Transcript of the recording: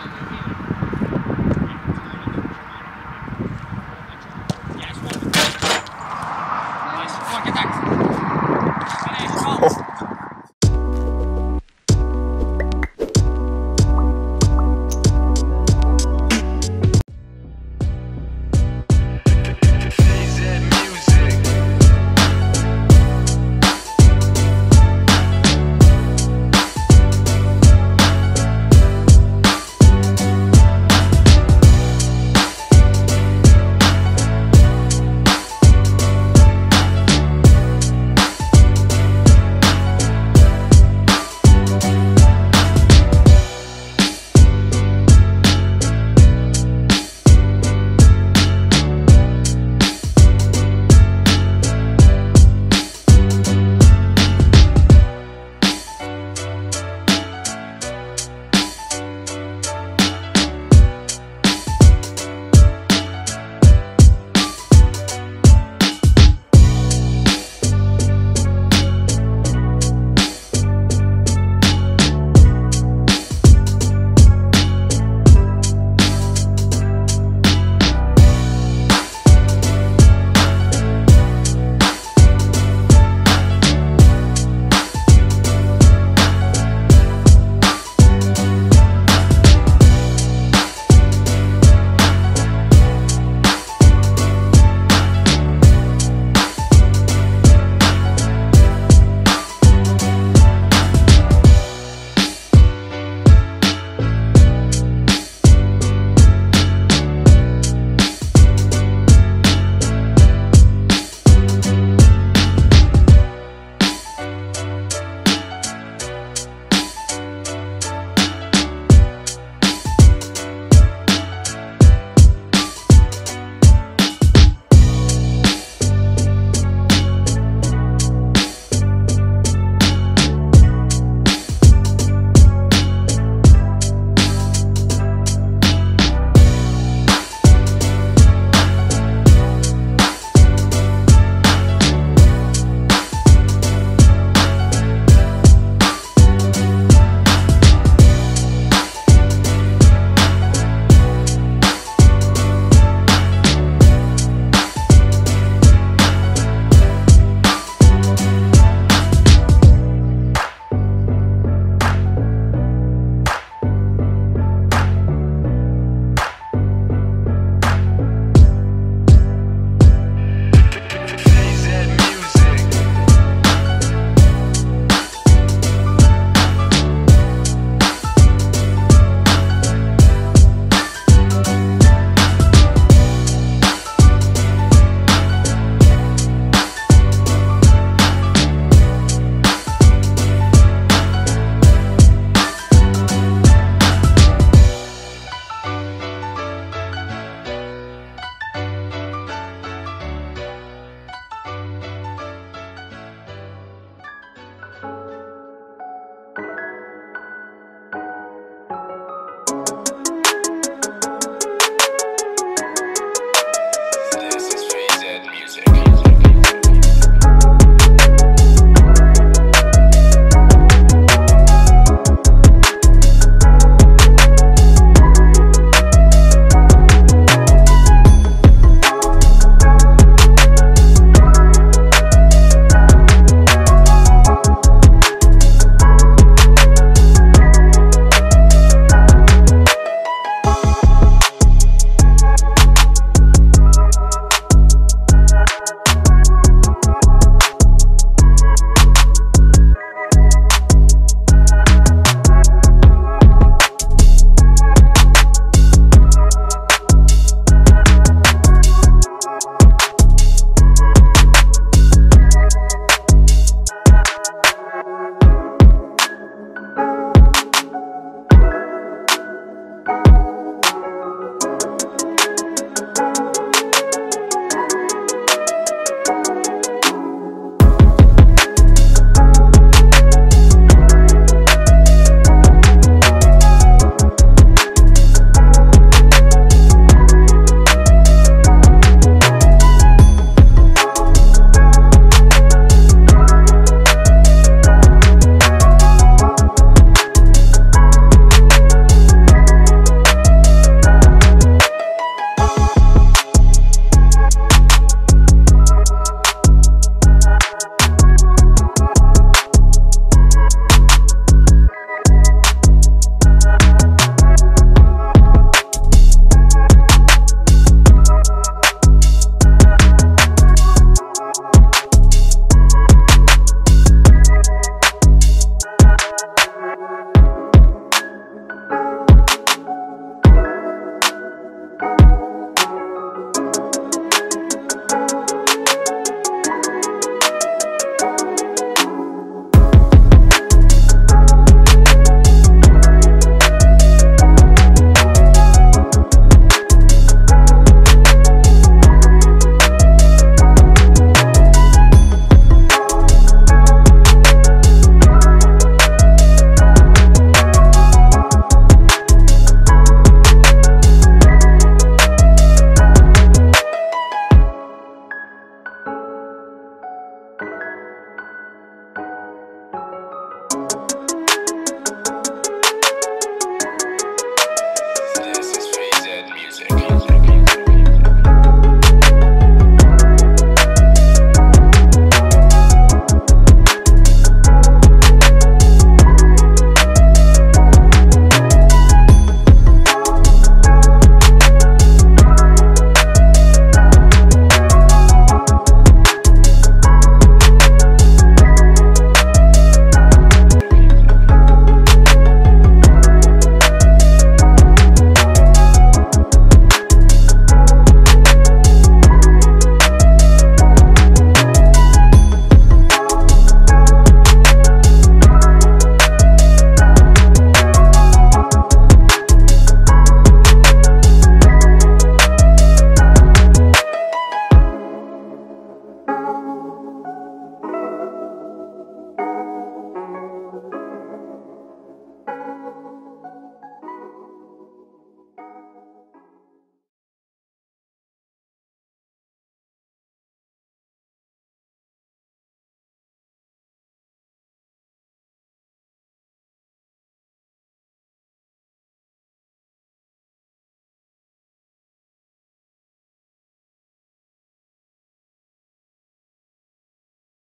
Nice. Come on, get. Finish.